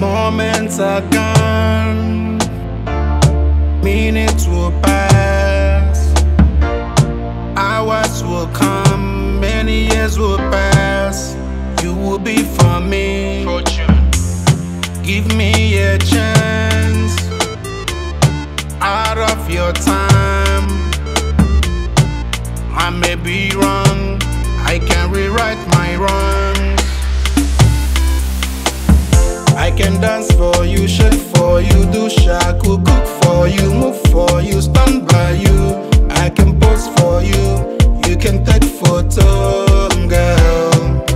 Moments are gone, minutes will pass, hours will come, many years will pass. You will be for me. Fortune. Give me a chance out of your time. I may be wrong, I can rewrite my wrongs. I can dance for you, shake for you, do shaku, cook for you, move for you, stand by you. I can pose for you, you can take photo, girl.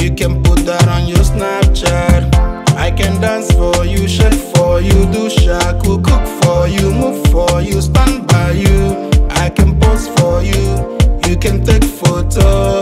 You can put that on your Snapchat. I can dance for you, shake for you, do shaku, cook for you, move for you, stand by you. I can pose for you, you can take photo,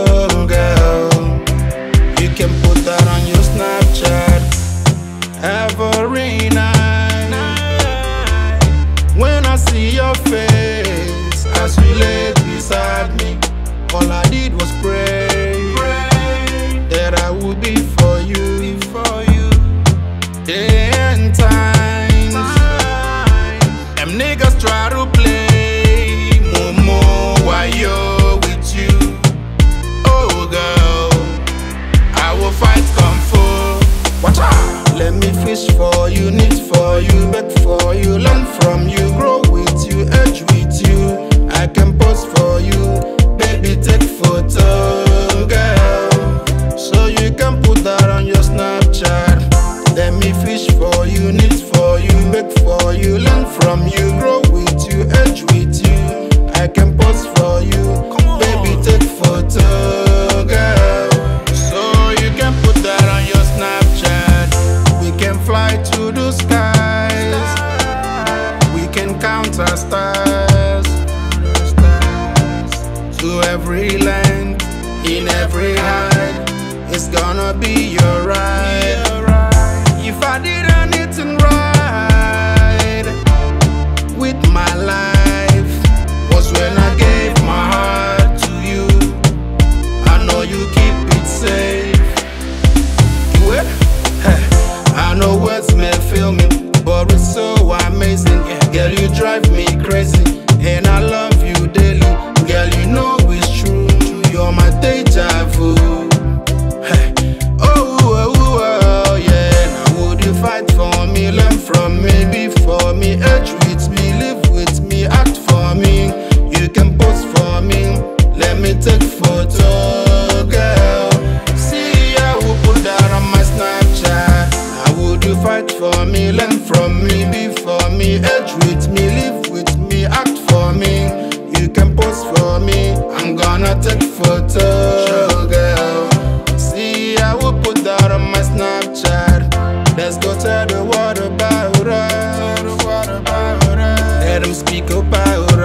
try to play Momo you're with you. Oh girl, I will fight kung fu. Watch out. Let me fish for you, knit for you, beg for you, every land, in every height, it's gonna be your for me, learn from me, be for me, edge with me, live with me, act for me. You can pose for me, I'm gonna take photo, girl. See, I will put that on my Snapchat. Let's go tell the world about us. Let them speak about